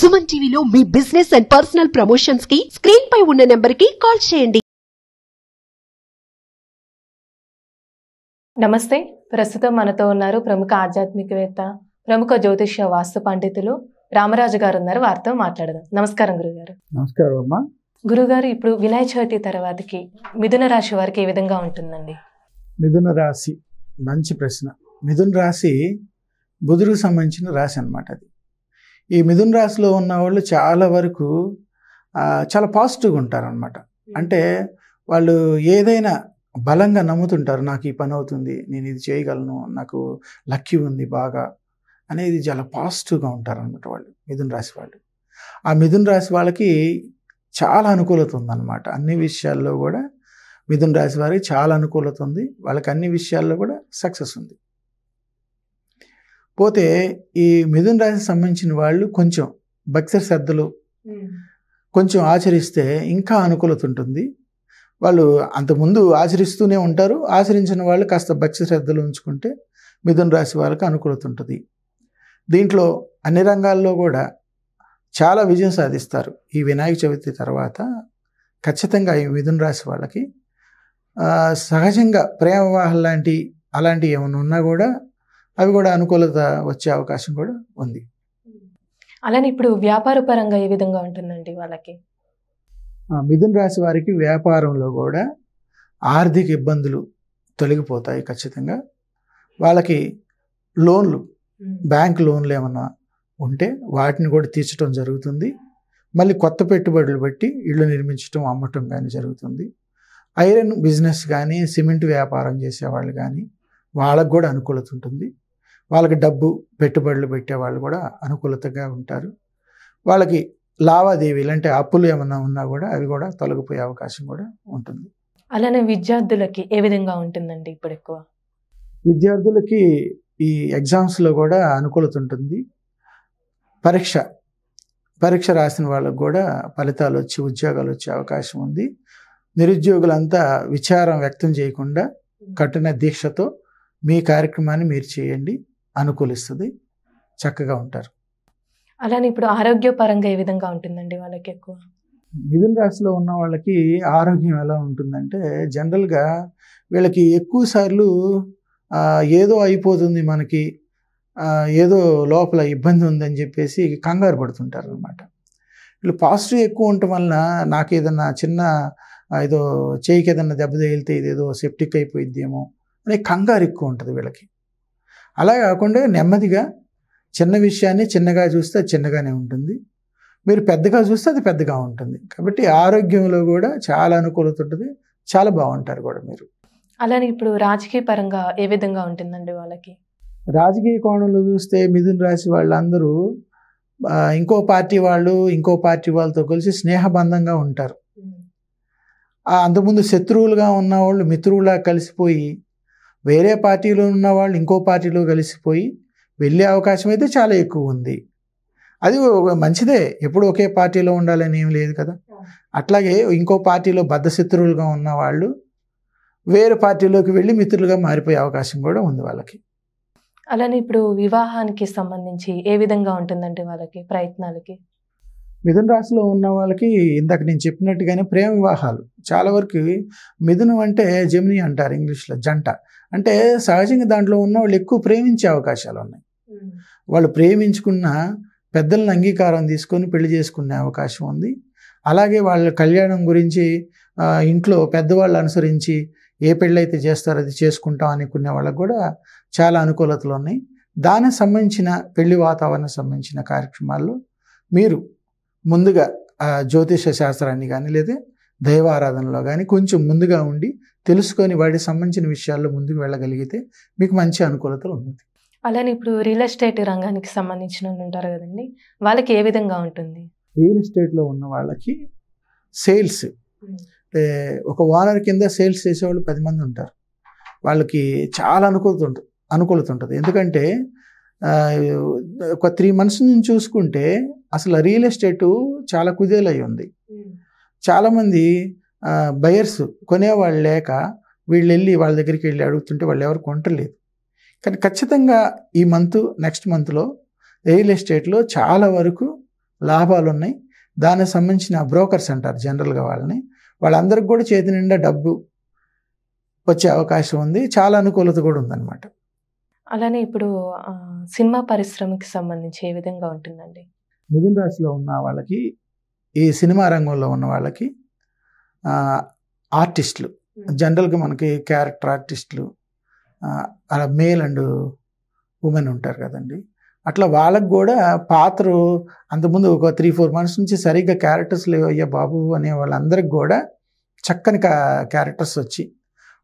సుమన్ టీవీలో మీ business and personal ప్రమోషన్స్కి స్క్రీన్ పై ఉన్న నెంబర్కి కాల్ చేయండి. నమస్తే. ప్రస్తుతం మనతో ఉన్నారు ప్రముఖ ఆధ్యాత్మికవేత్త ప్రముఖ జ్యోతిష్య వాస్తు పండితులు రామరాజు గారు ఉన్నారు. వారితో మాట్లాడదాం. నమస్కారం గురుగారు. నమస్కారం అమ్మా. గురుగారు ఇప్పుడు వినాయక చవితి తర్వాతకి మిథున రాశి వారికి ఏ విధంగా ఉంటుందండి? మిథున రాశి మంచి ప్రశ్న. మిథున రాశి బుధుడికి సంబంధించిన రాశి అన్నమాట అది. ఈ మిథున రాశిలో ఉన్న వాళ్ళు చాలా వరకు చాలా పాజిటివ్గా ఉంటారు అనమాట అంటే వాళ్ళు ఏదైనా బలంగా నమ్ముతుంటారు నాకు ఈ పని అవుతుంది నేను ఇది చేయగలను నాకు లక్కీ ఉంది బాగా అనేది చాలా పాజిటివ్గా ఉంటారు అనమాట వాళ్ళు మిథున రాశి వాళ్ళు. ఆ మిథున రాశి వాళ్ళకి చాలా అనుకూలత ఉందన్నమాట. అన్ని విషయాల్లో కూడా మిథున రాశి వారికి చాలా అనుకూలత ఉంది వాళ్ళకి అన్ని విషయాల్లో కూడా సక్సెస్ ఉంది. పోతే ఈ మిథున రాశికి సంబంధించిన వాళ్ళు కొంచెం భక్తి శ్రద్ధలు కొంచెం ఆచరిస్తే ఇంకా అనుకూలత ఉంటుంది. వాళ్ళు అంతకుముందు ఆచరిస్తూనే ఉంటారు. ఆచరించిన వాళ్ళు కాస్త భక్తి శ్రద్ధలు ఉంచుకుంటే మిథున రాశి వాళ్ళకి అనుకూలత ఉంటుంది. దీంట్లో అన్ని రంగాల్లో కూడా చాలా విజయం సాధిస్తారు. ఈ వినాయక చవితి తర్వాత ఖచ్చితంగా ఈ మిథున రాశి వాళ్ళకి సహజంగా ప్రేమ వివాహం లాంటి అలాంటివి ఏమైనా ఉన్నా కూడా అవి కూడా అనుకూలత వచ్చే అవకాశం కూడా ఉంది. అలానే ఇప్పుడు వ్యాపార పరంగా ఏ విధంగా ఉంటుందండి వాళ్ళకి? మిథున రాశి వారికి వ్యాపారంలో కూడా ఆర్థిక ఇబ్బందులు తొలగిపోతాయి ఖచ్చితంగా. వాళ్ళకి లోన్లు బ్యాంక్ లోన్లు ఏమన్నా ఉంటే వాటిని కూడా తీర్చడం జరుగుతుంది. మళ్ళీ కొత్త పెట్టుబడులు పెట్టి ఇళ్ళు నిర్మించడం అమ్మటం కానీ జరుగుతుంది. ఐరన్ బిజినెస్ కానీ సిమెంట్ వ్యాపారం చేసేవాళ్ళు కానీ వాళ్ళకు కూడా అనుకూలత ఉంటుంది. వాళ్ళకి డబ్బు పెట్టుబడులు పెట్టే వాళ్ళు కూడా అనుకూలతగా ఉంటారు. వాళ్ళకి లావాదేవీలు అంటే అప్పులు ఏమన్నా ఉన్నా కూడా అవి కూడా తొలగిపోయే అవకాశం కూడా ఉంటుంది. అలానే విద్యార్థులకి ఏ విధంగా ఉంటుందండి ఇప్పుడు ఎక్కువ విద్యార్థులకి ఈ ఎగ్జామ్స్లో కూడా అనుకూలత ఉంటుంది. పరీక్ష పరీక్ష రాసిన వాళ్ళకు కూడా ఫలితాలు వచ్చి ఉద్యోగాలు వచ్చే అవకాశం ఉంది. నిరుద్యోగులంతా విచారం వ్యక్తం చేయకుండా కఠిన దీక్షతో మీ కార్యక్రమాన్ని మీరు చేయండి. అనుకూలిస్తుంది చక్కగా ఉంటారు. అలానే ఇప్పుడు ఆరోగ్య పరంగా ఏ విధంగా ఉంటుందండి వాళ్ళకి ఎక్కువ మిథున రాశిలో ఉన్న వాళ్ళకి ఆరోగ్యం ఎలా ఉంటుందంటే జనరల్గా వీళ్ళకి ఎక్కువ సార్లు ఏదో అయిపోతుంది మనకి ఏదో లోపల ఇబ్బంది ఉందని చెప్పేసి కంగారు పడుతుంటారు అనమాట వీళ్ళు పాజిటివ్ ఎక్కువ ఉండటం వలన నాకు ఏదన్నా చిన్న ఏదో చేయికి ఏదన్నా దెబ్బ తగిలితే ఇదేదో సెప్టిక్ అయిపోయిద్దేమో అనే కంగారు ఎక్కువ ఉంటుంది వీళ్ళకి. అలా కాకుండా నెమ్మదిగా చిన్న విషయాన్ని చిన్నగా చూస్తే అది చిన్నగానే ఉంటుంది. మీరు పెద్దగా చూస్తే అది పెద్దగా ఉంటుంది. కాబట్టి ఆరోగ్యంలో కూడా చాలా అనుకూలత ఉంటుంది. చాలా బాగుంటారు కూడా మీరు. అలానే ఇప్పుడు రాజకీయ పరంగా ఏ విధంగా ఉంటుందండి వాళ్ళకి? రాజకీయ కోణంలో చూస్తే మిథున రాశి వాళ్ళందరూ ఇంకో పార్టీ వాళ్ళు ఇంకో పార్టీ వాళ్ళతో కలిసి స్నేహబంధంగా ఉంటారు. అంతకుముందు శత్రువులుగా ఉన్న వాళ్ళు మిత్రువులా కలిసిపోయి వేరే పార్టీలో ఉన్న వాళ్ళు ఇంకో పార్టీలో కలిసిపోయి వెళ్ళే అవకాశం అయితే చాలా ఎక్కువ ఉంది. అది మంచిదే. ఎప్పుడు ఒకే పార్టీలో ఉండాలని ఏం లేదు కదా. అట్లాగే ఇంకో పార్టీలో బద్ధశత్రువులుగా ఉన్న వాళ్ళు వేరే పార్టీలోకి వెళ్ళి మిత్రులుగా మారిపోయే అవకాశం కూడా ఉంది వాళ్ళకి. అలానే ఇప్పుడు వివాహానికి సంబంధించి ఏ విధంగా ఉంటుందండి వాళ్ళకి ప్రయత్నాలకి? మిథున రాశిలో ఉన్న వాళ్ళకి ఇందాక నేను చెప్పినట్టుగానే ప్రేమ వివాహాలు. చాలా వరకు మిథునం అంటే జమిని అంటారు ఇంగ్లీష్లో జంట. అంటే సహజంగా దాంట్లో ఉన్న వాళ్ళు ఎక్కువ ప్రేమించే అవకాశాలు ఉన్నాయి. వాళ్ళు ప్రేమించుకున్న పెద్దలను అంగీకారం తీసుకొని పెళ్ళి చేసుకునే అవకాశం ఉంది. అలాగే వాళ్ళ కళ్యాణం గురించి ఇంట్లో పెద్దవాళ్ళు అనుసరించి ఏ పెళ్ళైతే చేస్తారో అది చేసుకుంటాం అనుకునే వాళ్ళకు కూడా చాలా అనుకూలతలు ఉన్నాయి. దానికి సంబంధించిన పెళ్ళి వాతావరణం సంబంధించిన కార్యక్రమాల్లో మీరు ముందుగా జ్యోతిష శాస్త్రాన్ని కానీ లేదా దైవారాధనలో కానీ కొంచెం ముందుగా ఉండి తెలుసుకొని వాటికి సంబంధించిన విషయాల్లో ముందుకు వెళ్ళగలిగితే మీకు మంచి అనుకూలతలు ఉంటుంది. అలానే ఇప్పుడు రియల్ ఎస్టేట్ రంగానికి సంబంధించిన వాళ్ళు ఉంటారు కదండి వాళ్ళకి ఏ విధంగా ఉంటుంది? రియల్ ఎస్టేట్లో ఉన్న వాళ్ళకి సేల్స్ ఒక ఓనర్ కింద సేల్స్ చేసేవాళ్ళు పది మంది ఉంటారు. వాళ్ళకి చాలా అనుకూలత ఉంటుంది అనుకూలత ఉంటుంది. ఎందుకంటే ఒక త్రీ మంత్స్ నుంచి చూసుకుంటే అసలు రియల్ ఎస్టేటు చాలా కుదేలై ఉంది చాలామంది బయర్స్ కొనేవాళ్ళు లేక వీళ్ళు వెళ్ళి వాళ్ళ దగ్గరికి వెళ్ళి అడుగుతుంటే వాళ్ళు ఎవరు కొంటలేదు కానీ ఖచ్చితంగా ఈ మంత్ నెక్స్ట్ మంత్లో రియల్ ఎస్టేట్లో చాలా వరకు లాభాలు ఉన్నాయి దానికి సంబంధించిన బ్రోకర్స్ అంటారు జనరల్గా వాళ్ళని. వాళ్ళందరికి కూడా చేతి నిండా డబ్బు వచ్చే అవకాశం ఉంది. చాలా అనుకూలత కూడా ఉందన్నమాట. అలానే ఇప్పుడు సినిమా పరిశ్రమకి సంబంధించి ఏ విధంగా ఉంటుందండి? మిథున రాశిలో ఉన్న వాళ్ళకి ఈ సినిమా రంగంలో ఉన్న వాళ్ళకి ఆర్టిస్టులు జనరల్గా మనకి క్యారెక్టర్ ఆర్టిస్టులు అలా మేల్ అండ్ ఉమెన్ ఉంటారు కదండి. అట్లా వాళ్ళకి కూడా పాత్ర అంతకుముందు ఒక త్రీ ఫోర్ మంత్స్ నుంచి సరిగ్గా క్యారెక్టర్స్ లేవు అయ్యా బాబు అనే వాళ్ళందరికి కూడా చక్కని క్యారెక్టర్స్ వచ్చి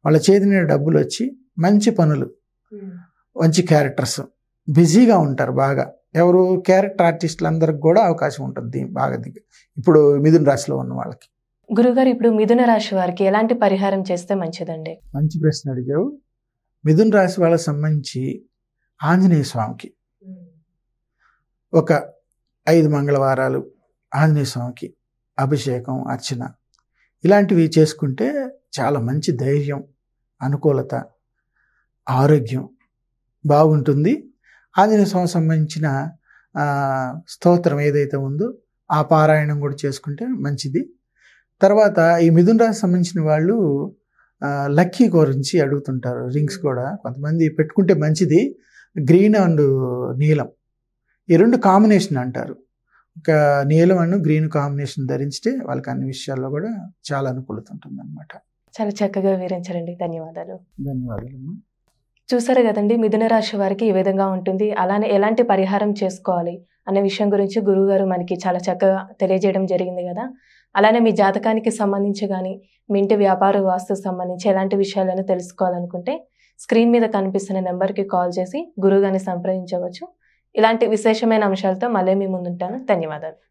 వాళ్ళ చేతి నిండా డబ్బులు వచ్చి మంచి పనులు మంచి క్యారెక్టర్స్ బిజీగా ఉంటారు బాగా. ఎవరు క్యారెక్టర్ ఆర్టిస్టులు అందరికి కూడా అవకాశం ఉంటుంది బాగా దిగ. ఇప్పుడు మిథున రాశిలో ఉన్న వాళ్ళకి. గురుగారు ఇప్పుడు మిథున రాశి వారికి ఎలాంటి పరిహారం చేస్తే మంచిదండి? మంచి ప్రశ్న అడిగావు. మిథున రాశి వాళ్ళకి సంబంధించి ఆంజనేయ స్వామికి. ఒక ఐదు మంగళవారాలు ఆంజనేయ స్వామికి అభిషేకం అర్చన ఇలాంటివి చేసుకుంటే చాలా మంచి ధైర్యం అనుకూలత ఆరోగ్యం బాగుంటుంది. ఆంజనేయ స్వామి సంబంధించిన స్తోత్రం ఏదైతే ఉందో ఆ పారాయణం కూడా చేసుకుంటే మంచిది. తర్వాత ఈ మిథున రాశి సంబంధించిన వాళ్ళు లక్కీ గురించి అడుగుతుంటారు రింగ్స్ కూడా. కొంతమంది పెట్టుకుంటే మంచిది గ్రీన్ అండ్ నీలం. ఈ రెండు కాంబినేషన్ అంటారు. ఒక నీలం అండ్ గ్రీన్ కాంబినేషన్ ధరించితే వాళ్ళకి అన్ని విషయాల్లో కూడా చాలా అనుకూలత ఉంటుంది అనమాట చాలా చక్కగా వివరించారండి. ధన్యవాదాలు. ధన్యవాదాలమ్మా చూసారు కదండి మిథున రాశి వారికి ఈ విధంగా ఉంటుంది. అలానే ఎలాంటి పరిహారం చేసుకోవాలి అనే విషయం గురించి గురువుగారు మనకి చాలా చక్కగా తెలియజేయడం జరిగింది కదా. అలానే మీ జాతకానికి సంబంధించి కానీ మీ ఇంటి వ్యాపార వాస్తు సంబంధించి ఎలాంటి విషయాలను తెలుసుకోవాలనుకుంటే స్క్రీన్ మీద కనిపిస్తున్న నెంబర్కి కాల్ చేసి గురువుగారిని సంప్రదించవచ్చు. ఇలాంటి విశేషమైన అంశాలతో మళ్ళీ మీ ముందుంటాను. ధన్యవాదాలు.